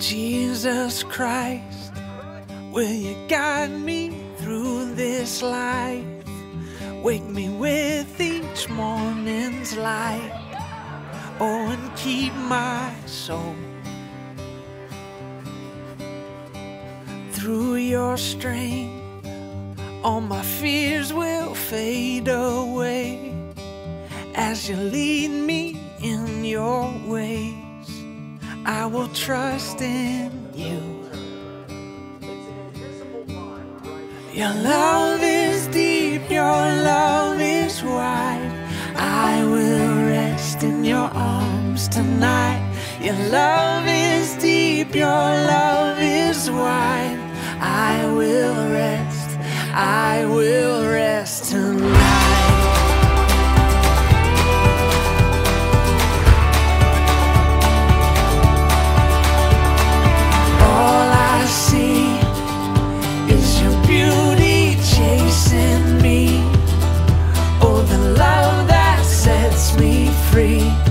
Jesus Christ, will you guide me through this life? Wake me with each morning's light. Oh, and keep my soul through your strength. All my fears will fade away as you lead me I will trust in you. Your love is deep, your love is wide. I will rest in your arms tonight. Your love is deep, your free.